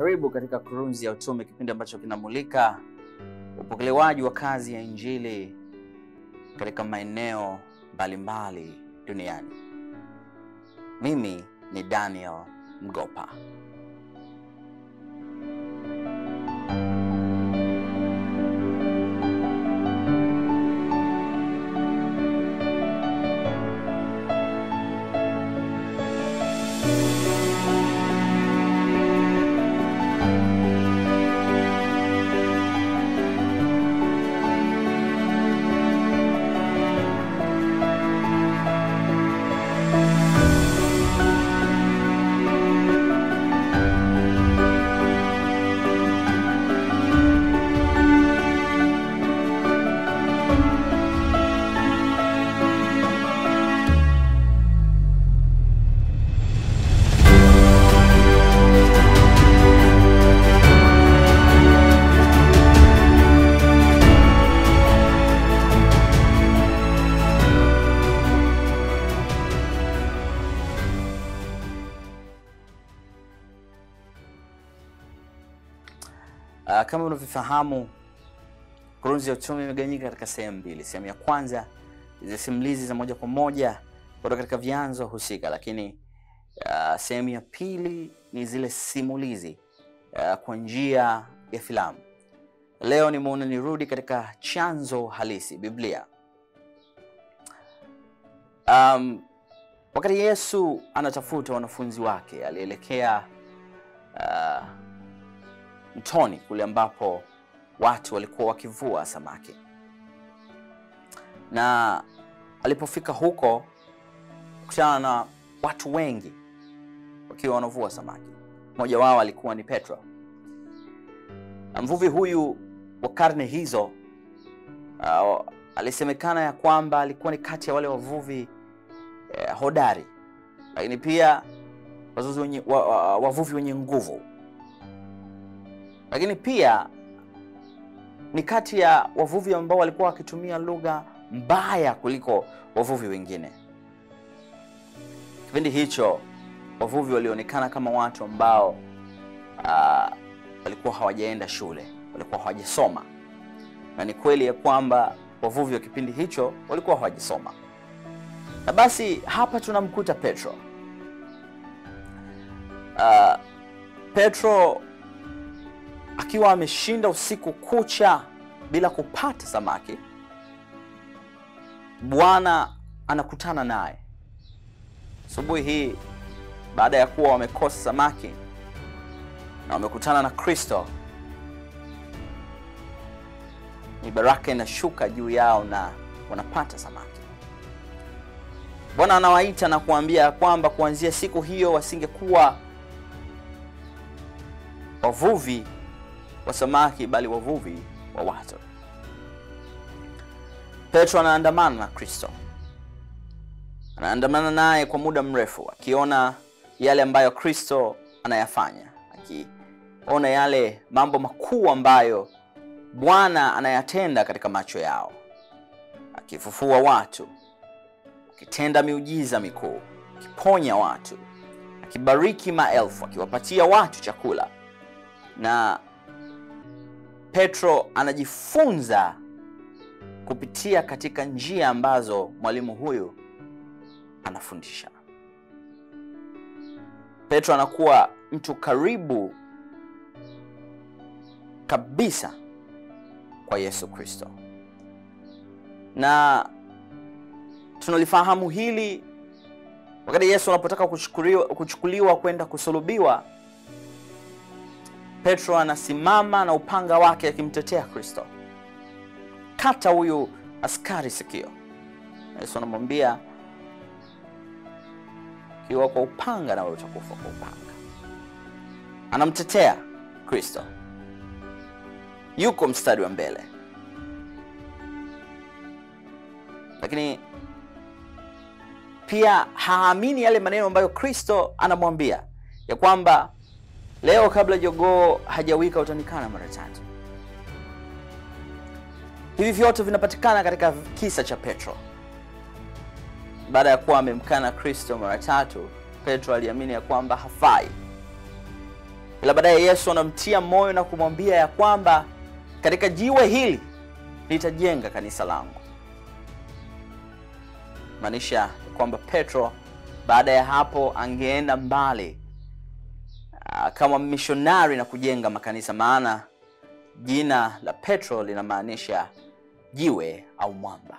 Karibu katika Kurunzi ya Utume, kipindi ambacho kinamulika upokelewaji wa kazi ya Injili katika maeneo mbalimbali duniani. Mimi ni Daniel Mgopa. Kama unavyofahamu Kurunzi ya Uchumi imegawanyika katika sehemu mbili. Sehemu ya kwanza zile simulizi za moja kwa moja kutoka katika vyanzo husika, lakini uh, sehemu ya pili ni zile simulizi uh, kwa njia ya filamu. Leo nimeona nirudi katika chanzo halisi, Biblia. Um, wakati Yesu anatafuta wanafunzi wake alielekea uh, mtoni kule ambapo watu walikuwa wakivua samaki, na alipofika huko kutana na watu wengi wakiwa wanavua samaki. Mmoja wao alikuwa ni Petro. Na mvuvi huyu wa karne hizo uh, alisemekana ya kwamba alikuwa ni kati ya wale wavuvi eh, hodari, lakini pia wavuvi wenye, nguvu lakini pia ni kati ya wavuvi ambao walikuwa wakitumia lugha mbaya kuliko wavuvi wengine. Kipindi hicho wavuvi walionekana kama watu ambao uh, walikuwa hawajaenda shule, walikuwa hawajasoma, na ni kweli ya kwamba wavuvi wa kipindi hicho walikuwa hawajasoma. Na basi hapa tunamkuta Petro. Uh, Petro akiwa ameshinda usiku kucha bila kupata samaki, Bwana anakutana naye asubuhi hii baada ya kuwa wamekosa samaki na wamekutana na Kristo. Ni baraka inashuka juu yao na wanapata samaki. Bwana anawaita na kuambia kwamba kuanzia siku hiyo wasingekuwa wavuvi wa samaki bali wavuvi wa watu. Petro anaandamana na Kristo, anaandamana naye kwa muda mrefu, akiona yale ambayo Kristo anayafanya, akiona yale mambo makuu ambayo Bwana anayatenda katika macho yao, akifufua watu, akitenda miujiza mikuu, akiponya watu, akibariki maelfu, akiwapatia watu chakula na Petro anajifunza kupitia katika njia ambazo mwalimu huyu anafundisha. Petro anakuwa mtu karibu kabisa kwa Yesu Kristo, na tunalifahamu hili wakati Yesu anapotaka kuchukuliwa, kwenda kusulubiwa. Petro anasimama na upanga wake akimtetea Kristo. Kata huyu askari sikio. Yesu anamwambia kiwa kwa upanga na wewe utakufa kwa upanga. Anamtetea Kristo, yuko mstari wa mbele, lakini pia haamini yale maneno ambayo Kristo anamwambia ya kwamba leo kabla jogoo hajawika utanikana mara tatu. Hivi vyote vinapatikana katika kisa cha Petro. Baada ya kuwa amemkana Kristo mara tatu, Petro aliamini ya kwamba hafai, ila baadaye Yesu anamtia moyo na kumwambia ya kwamba katika jiwe hili litajenga kanisa langu, maanisha kwamba Petro baada ya hapo angeenda mbali kama mishonari na kujenga makanisa, maana jina la Petro linamaanisha jiwe au mwamba.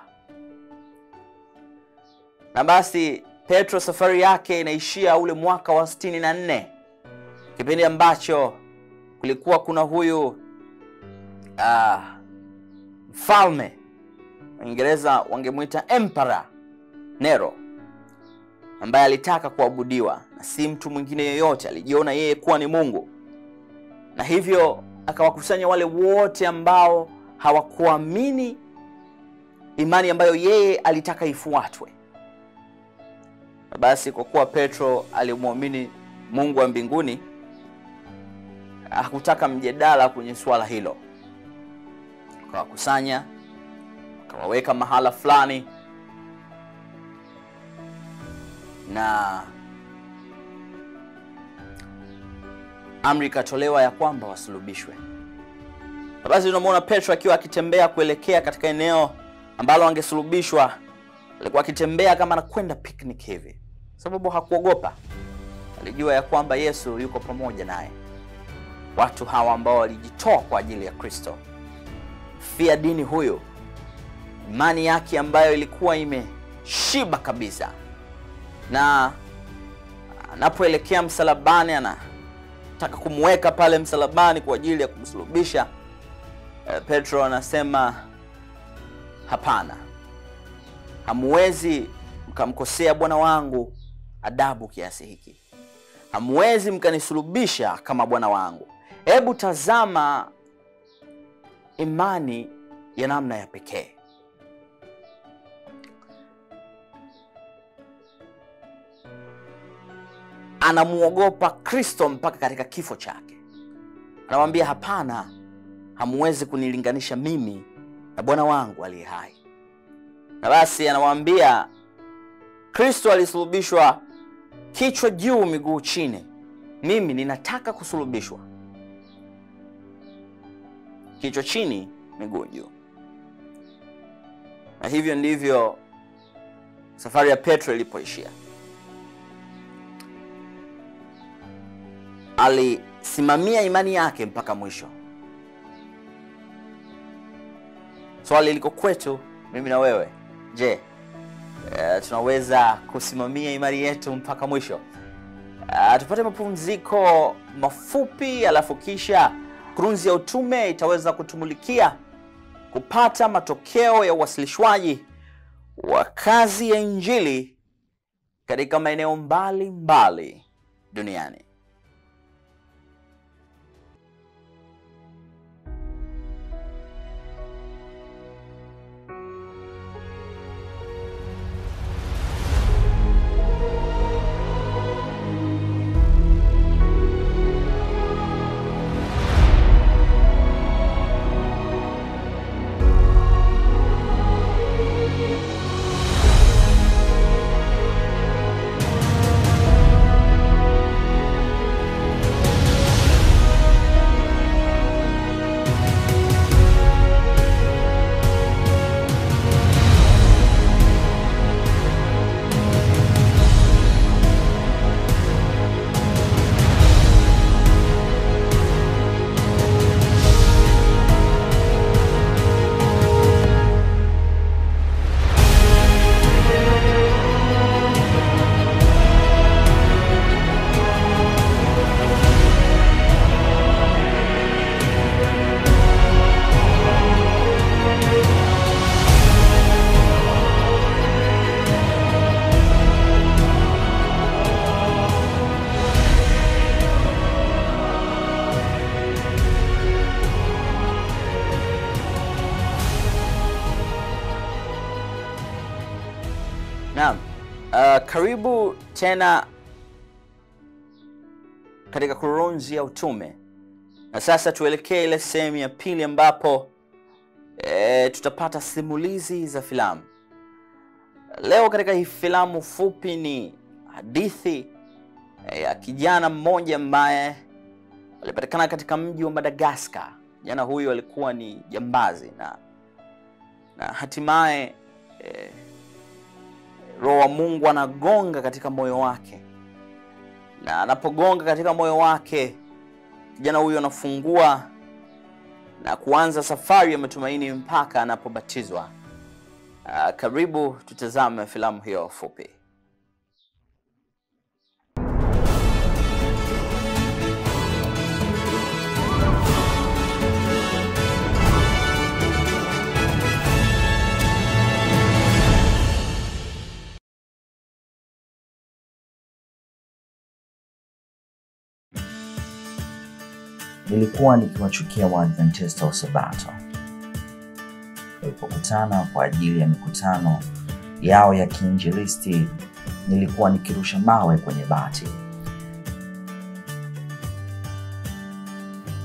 Na basi Petro safari yake inaishia ule mwaka wa sitini na nne. Kipindi ambacho kulikuwa kuna huyu uh, mfalme Waingereza wangemwita Emperor Nero ambaye alitaka kuabudiwa na si mtu mwingine yoyote, alijiona yeye kuwa ni Mungu, na hivyo akawakusanya wale wote ambao hawakuamini imani ambayo yeye alitaka ifuatwe. Na basi kwa kuwa Petro alimwamini Mungu wa mbinguni, hakutaka mjadala kwenye suala hilo, akawakusanya akawaweka mahala fulani na amri ikatolewa ya kwamba wasulubishwe. Basi tunamwona Petro akiwa akitembea kuelekea katika eneo ambalo angesulubishwa. Alikuwa akitembea kama anakwenda picnic hivi, sababu hakuogopa. Alijua ya kwamba Yesu yuko pamoja naye. Watu hawa ambao walijitoa kwa ajili ya Kristo, fia dini huyo, imani yake ambayo ilikuwa imeshiba kabisa na anapoelekea msalabani, anataka kumweka pale msalabani kwa ajili ya kumsulubisha. Eh, Petro anasema hapana, hamuwezi mkamkosea Bwana wangu adabu kiasi hiki, hamuwezi mkanisulubisha kama Bwana wangu. Hebu tazama imani ya namna ya pekee. Anamwogopa Kristo mpaka katika kifo chake. Anamwambia hapana, hamuwezi kunilinganisha mimi na Bwana wangu aliye hai. Na basi anamwambia Kristo alisulubishwa kichwa juu, miguu chini. Mimi ninataka kusulubishwa kichwa chini, miguu juu. Na hivyo ndivyo safari ya Petro ilipoishia. Alisimamia imani yake mpaka mwisho. Swali liko kwetu mimi na wewe, je, e, tunaweza kusimamia imani yetu mpaka mwisho? E, tupate mapumziko mafupi, alafu kisha kurunzi ya utume itaweza kutumulikia kupata matokeo ya uwasilishwaji wa kazi ya Injili katika maeneo mbalimbali duniani. Uh, karibu tena katika kurunzi ya utume, na sasa tuelekee ile sehemu ya pili ambapo e, tutapata simulizi za filamu. Leo katika hii filamu fupi ni hadithi e, ya kijana mmoja ambaye alipatikana katika mji wa Madagaskar. Kijana huyu alikuwa ni jambazi na, na hatimaye eh, Roho wa Mungu anagonga katika moyo wake, na anapogonga katika moyo wake, kijana huyo anafungua na kuanza safari ya matumaini mpaka anapobatizwa. Uh, karibu tutazame filamu hiyo fupi. Nilikuwa nikiwachukia Waadventista wa Sabato. Walipokutana kwa ajili ya mikutano yao ya kiinjilisti, nilikuwa nikirusha mawe kwenye bati.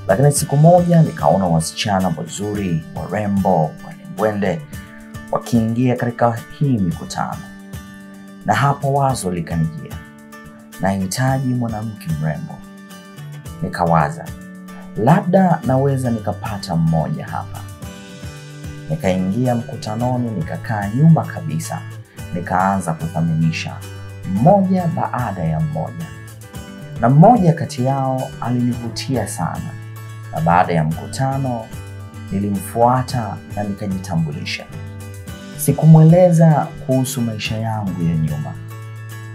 Lakini siku moja nikaona wasichana wazuri, warembo, wanyembwende wakiingia katika hii mikutano, na hapo wazo likanijia, nahitaji mwanamke mrembo. Nikawaza, labda naweza nikapata mmoja hapa. Nikaingia mkutanoni, nikakaa nyuma kabisa, nikaanza kuthaminisha. Mmoja baada ya mmoja, na mmoja kati yao alinivutia sana, na baada ya mkutano nilimfuata na nikajitambulisha. Sikumweleza kuhusu maisha yangu ya nyuma,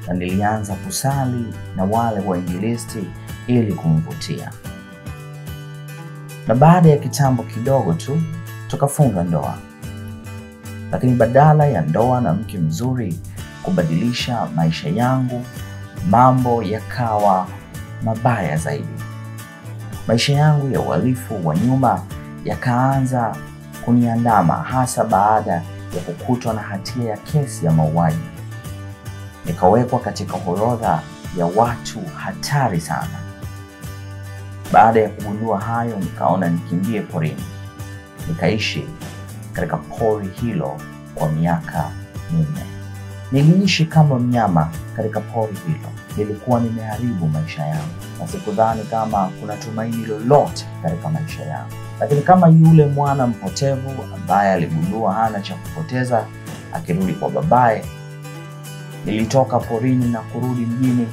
na nilianza kusali na wale wainjilisti ili kumvutia na baada ya kitambo kidogo tu tukafunga ndoa. Lakini badala ya ndoa na mke mzuri kubadilisha maisha yangu, mambo yakawa mabaya zaidi. Maisha yangu ya uhalifu wa nyuma yakaanza kuniandama, hasa baada ya kukutwa na hatia ya kesi ya mauaji. Nikawekwa katika orodha ya watu hatari sana. Baada ya kugundua hayo, nikaona nikimbie porini. Nikaishi katika pori hilo kwa miaka minne. Niliishi kama mnyama katika pori hilo. Nilikuwa nimeharibu maisha yangu na sikudhani kama kuna tumaini lolote katika maisha yangu, lakini kama yule mwana mpotevu ambaye aligundua hana cha kupoteza akirudi kwa babaye, nilitoka porini na kurudi mjini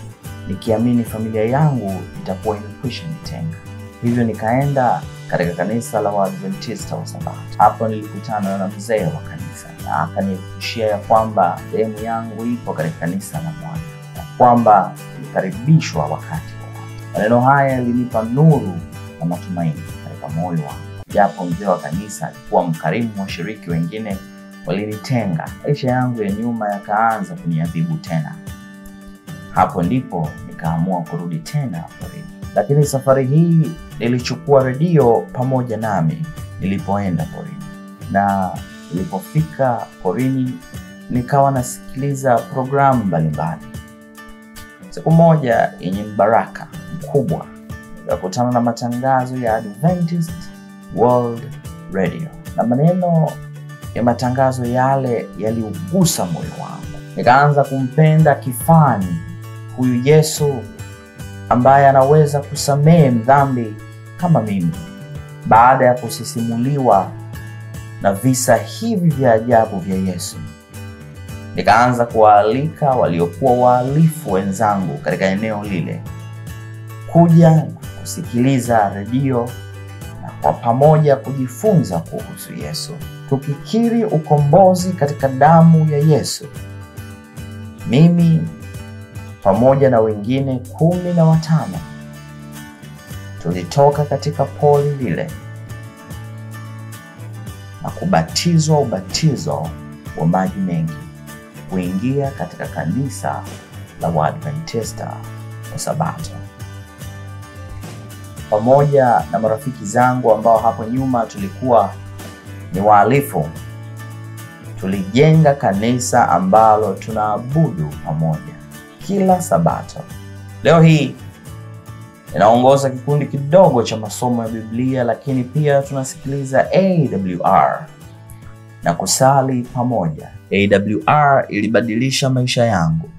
nikiamini familia yangu itakuwa imekwisha nitenga. Hivyo nikaenda katika kanisa la Waadventista wa Sabato. Hapo nilikutana na mzee wa kanisa na akanihakikishia ya kwamba sehemu yangu ipo katika kanisa la Bwana na kwamba nilikaribishwa wakati wa Maneno haya yalinipa nuru na matumaini katika moyo wangu. Japo mzee wa kanisa alikuwa mkarimu, washiriki wengine walinitenga. Maisha yangu ya nyuma yakaanza kuniadhibu tena. Hapo ndipo nikaamua kurudi tena porini, lakini safari hii nilichukua redio pamoja nami nilipoenda porini, na nilipofika porini nikawa nasikiliza programu mbalimbali. Siku moja yenye mbaraka mkubwa, nikakutana na matangazo ya Adventist World Radio, na maneno ya matangazo yale yaliugusa moyo wangu. Nikaanza kumpenda kifani huyu Yesu ambaye anaweza kusamehe mdhambi kama mimi. Baada ya kusisimuliwa na visa hivi vya ajabu vya Yesu, nikaanza kuwaalika waliokuwa wahalifu wenzangu katika eneo lile kuja na kusikiliza redio na kwa pamoja kujifunza kuhusu Yesu, tukikiri ukombozi katika damu ya Yesu. Mimi pamoja na wengine kumi na watano tulitoka katika poli lile na kubatizwa ubatizo wa maji mengi kuingia katika kanisa la Waadventista wa Sabato. Pamoja na marafiki zangu ambao hapo nyuma tulikuwa ni waalifu tulijenga kanisa ambalo tunaabudu pamoja kila Sabato. Leo hii inaongoza kikundi kidogo cha masomo ya Biblia, lakini pia tunasikiliza AWR na kusali pamoja. AWR ilibadilisha maisha yangu.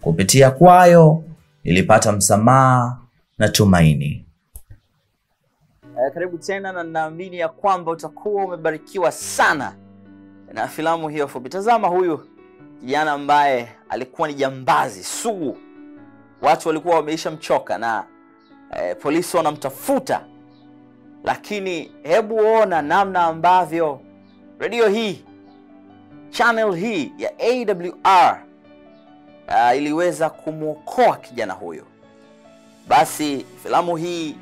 Kupitia kwayo nilipata msamaha na tumaini. Uh, karibu tena na naamini ya kwamba utakuwa umebarikiwa sana na filamu hiyo fupi. Tazama huyu kijana ambaye alikuwa ni jambazi sugu, watu walikuwa wameisha mchoka na eh, polisi wanamtafuta, lakini hebu ona namna ambavyo redio hii channel hii ya AWR uh, iliweza kumwokoa kijana huyo. Basi filamu hii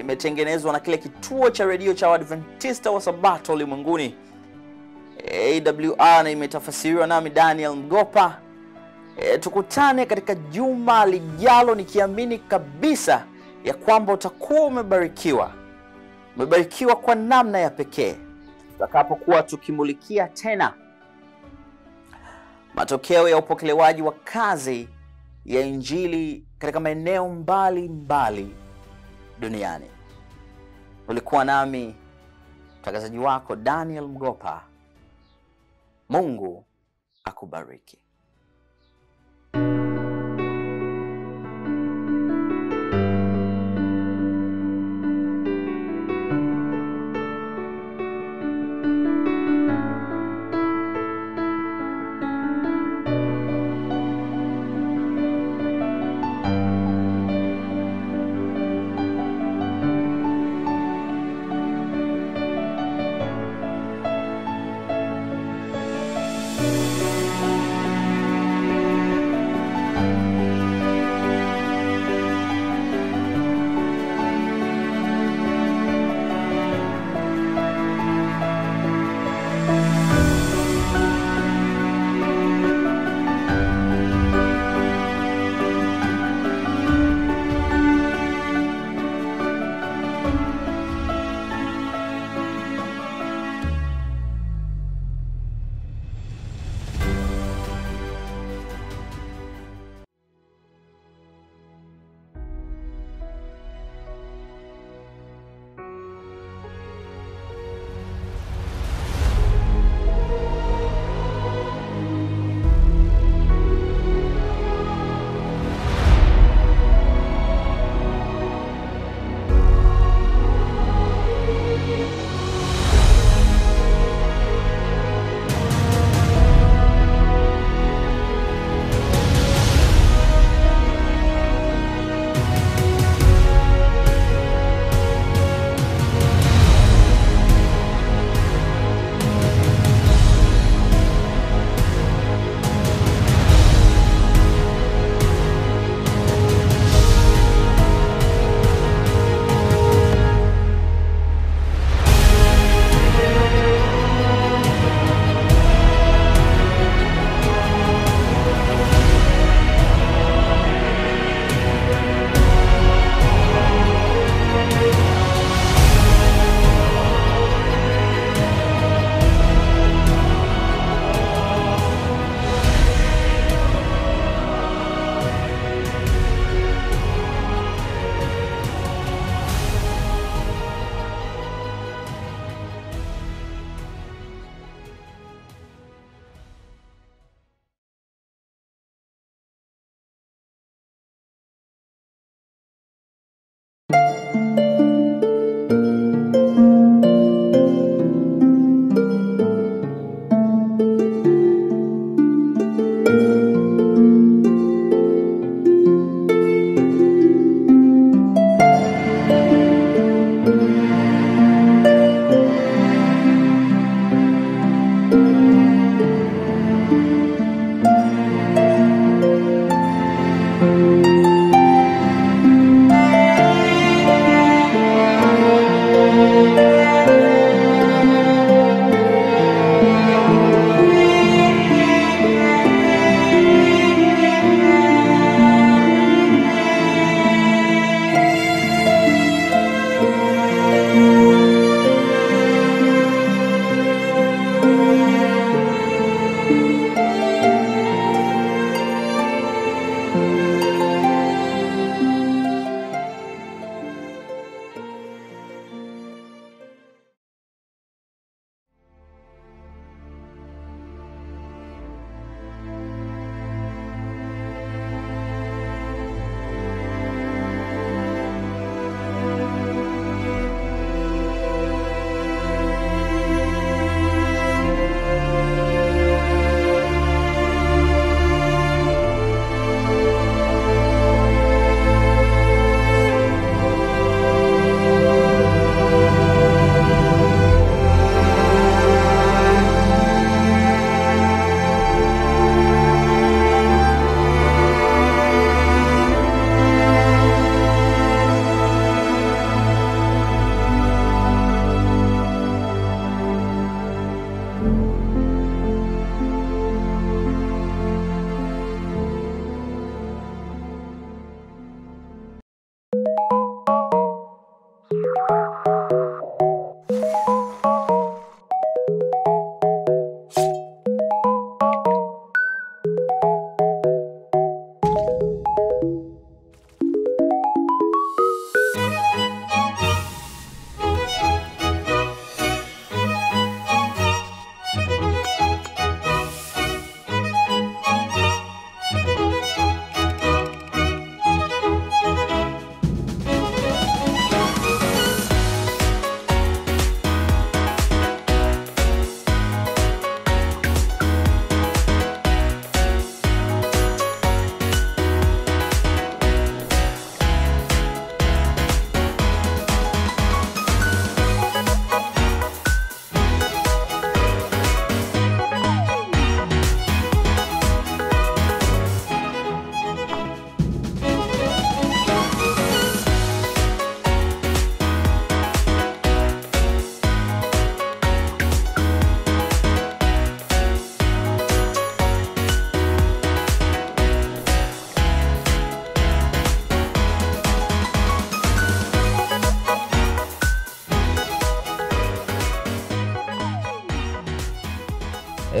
imetengenezwa na kile kituo cha redio cha Waadventista wa Sabato ulimwenguni AWR, na imetafasiriwa nami Daniel Mgopa. E, tukutane katika juma lijalo, nikiamini kabisa ya kwamba utakuwa umebarikiwa, umebarikiwa kwa namna ya pekee tutakapokuwa tukimulikia tena matokeo ya upokelewaji wa kazi ya Injili katika maeneo mbalimbali duniani. Ulikuwa nami mtangazaji wako Daniel Mgopa. Mungu akubariki.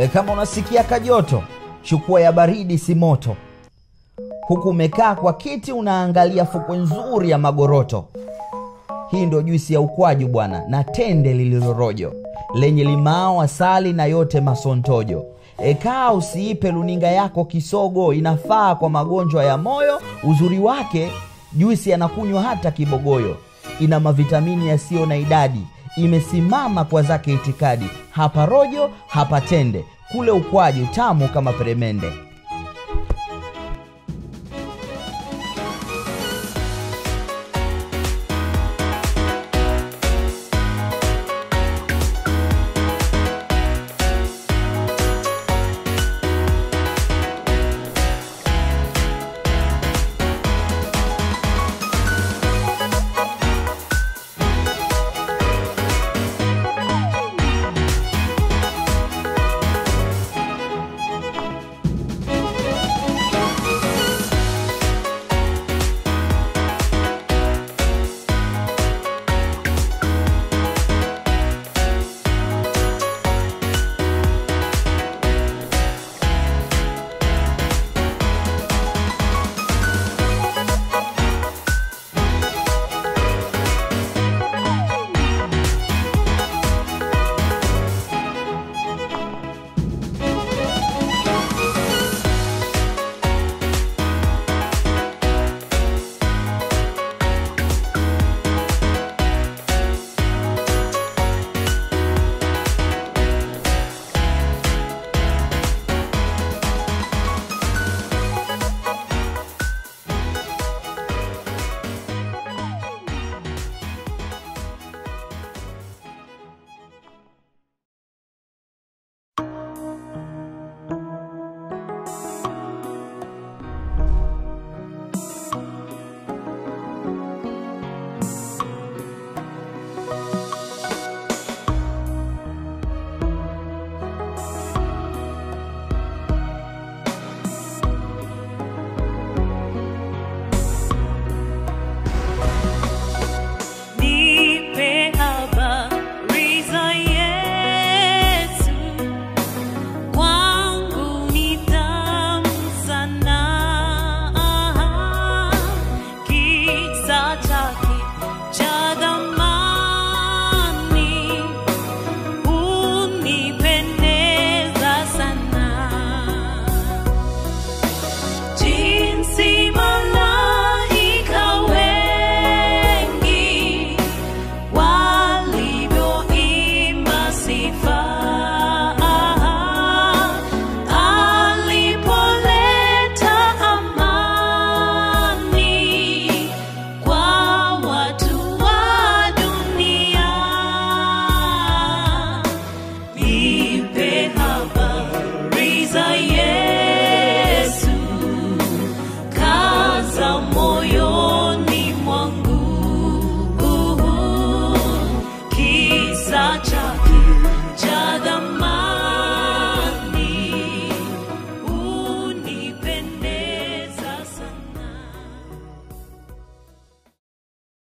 E, kama unasikia kajoto chukua ya baridi si moto. Huku umekaa kwa kiti unaangalia fukwe nzuri ya magoroto. Hii ndio juisi ya ukwaju bwana na tende lililorojo lenye limao asali na yote masontojo. Ekaa usiipe luninga yako kisogo inafaa kwa magonjwa ya moyo uzuri wake. Juisi anakunywa hata kibogoyo. Ina mavitamini yasiyo na idadi imesimama kwa zake itikadi. Hapa rojo hapa tende. Kule ukwaju tamu kama peremende